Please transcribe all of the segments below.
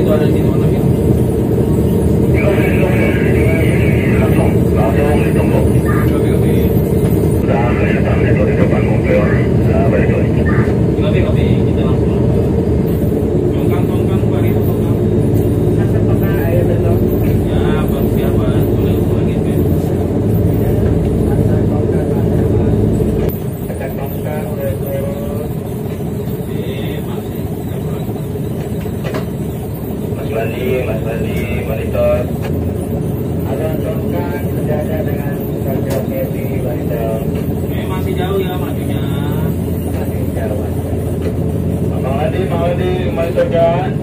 itu ada di mana gitu. praise to God.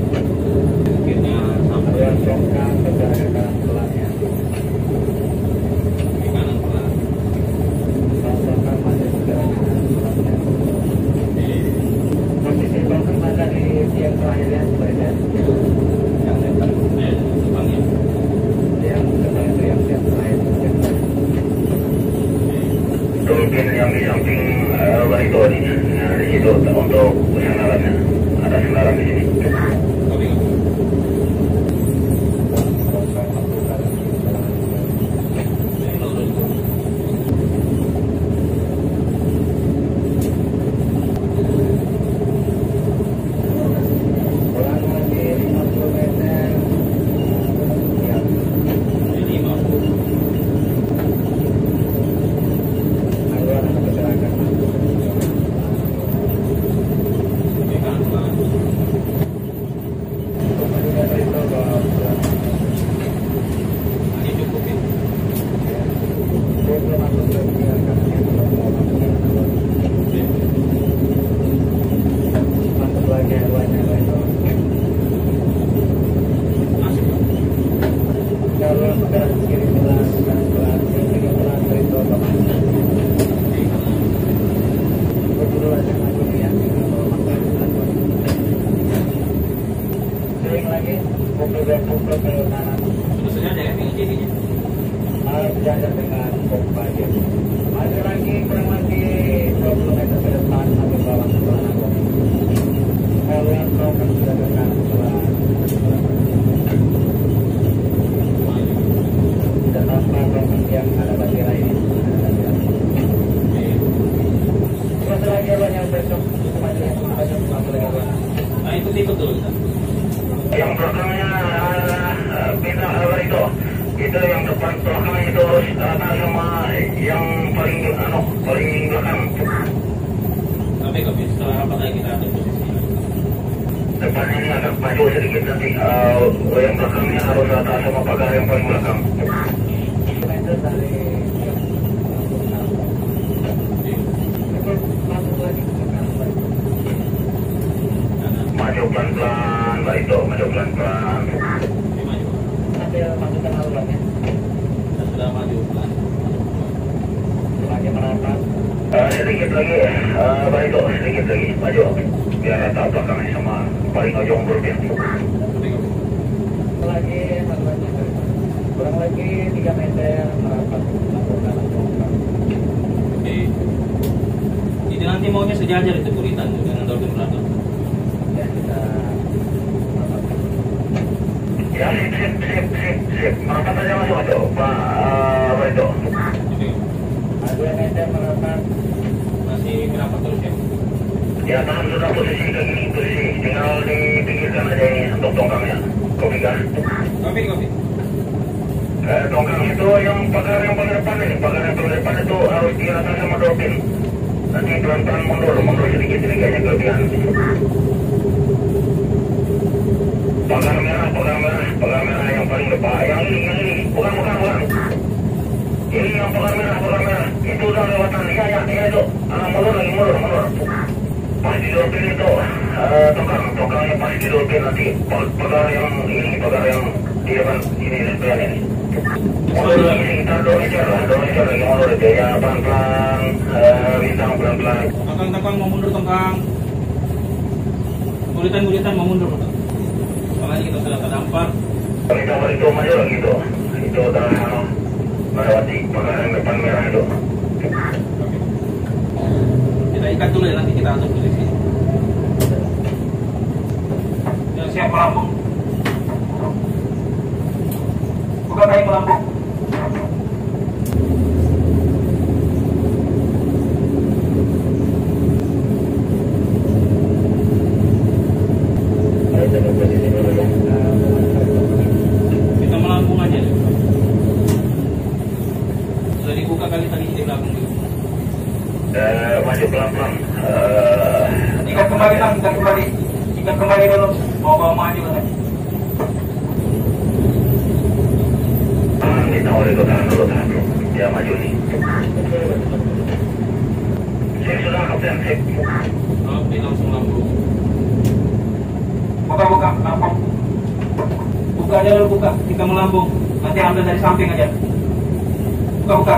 Sudah sengaja ya ini cirinya. Berjajar dengan pompa dia. Ada lagi kurang lebih 20 meter ke depan sampai bawah sebelah Nagong. Kalian program sudah dekat sebelah dan tanpa program yang ada bandera ini. Ada bandera. Terus lagi apa yang besok maju maju maju lagi apa? Nah ikut-ikut dulu kita. Yang belakangnya uh, beda uh, barito. Itu yang depan belakang itu harus uh, sama yang paling anu paling belakang. Kopi, kopi. Setelah rapat lagi kita atur posisi. Depan ini agak maju sedikit nanti. Uh, yang belakangnya harus rata sama pagar yang paling belakang. Dari. Maju pelan-pelan, barito. Maju pelan-pelan. Sambil masukkan alurannya. Kita sudah maju pelan. Lagi merapat. Uh, sedikit lagi, uh, barito. Sedikit lagi. Maju. Biar rata belakangnya sama paling ujung kopi. lagi kurang lagi 3 meter merapat. Ini nanti maunya sejajar itu buritan dengan dolphin belakang. ya kita merapatkan Ya, sip, sip, sip, sip, sip. Merapat aja masuk, masuk. Pak uh, barito. Oke. Nah, 2 meter merapat Masih terus ya. Ya, tahan sudah posisi posisi. Tinggal untuk tongkangnya. Kopi. Kopi, kopi. Eh, tongkang itu yang pagar yang paling depan ini. Pagar yang paling depan itu harus sama. Nanti mundur, mundur sedikit-sedikit aja kelebihan. Pagar merah, pagar merah, pagar merah yang paling depan. Yang ini, yang ini. Bukan, bukan, bukan. Ini yang pagar merah, pagar merah. Itu udah lewatan. Ya, ya, ya itu. Ah, mundur lagi, mundur, mundur. Pas di dolphin itu, tongkang, tongkangnya pas di dolphin nanti. Yang ini, yang ini, ini. Ya pelan-pelan, eh, bintang pelan-pelan. Tongkang, tongkang mau mundur tongkang. Buritan, buritan mau mundur. Kita sudah terdampar. Kita itu maju lagi itu, itu udah anu, melewati pagar yang depan merah itu. Kita ikat dulu ya nanti kita atur posisi. Yang siap melambung. Buka kain melambung. Ayo jaga posisi dulu ya Nah, Kita melambung aja. Sudah dibuka kali tadi di belakang dulu. Eh, maju pelan-pelan. Eh, Ikat kembali lang, ikat kembali. Ikat kembali dulu. Mau bawa maju kan. tahan ditawar itu tahan dulu, tahan dulu. Ya maju nih. Sip sudah kapten, sip. Oke, langsung lambung. Buka, buka, lambung. Buka aja dulu, buka. Kita melambung. Nanti ambil dari samping aja. Buka, buka.